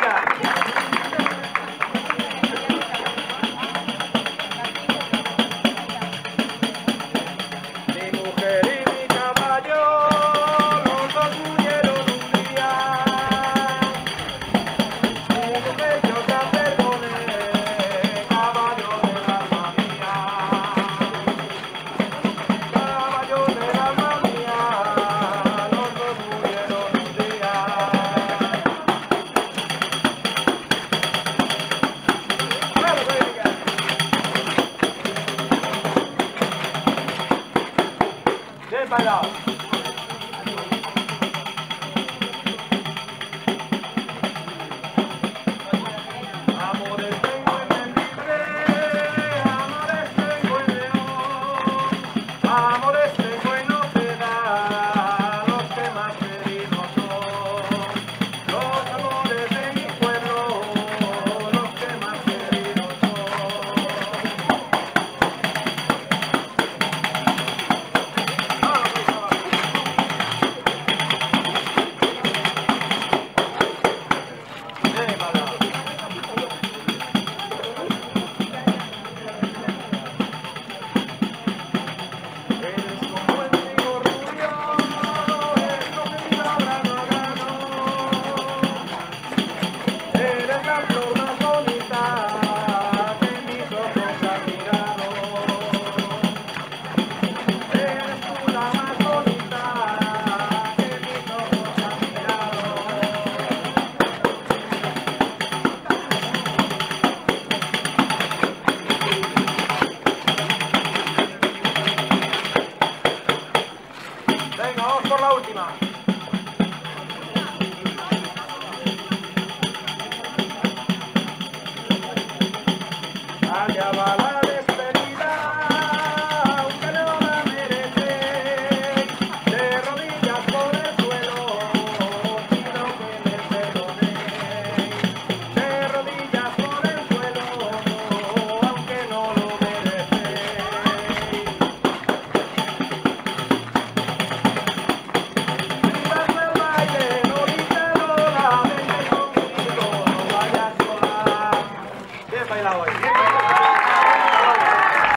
Venga, Bắt. La última. baila hoy.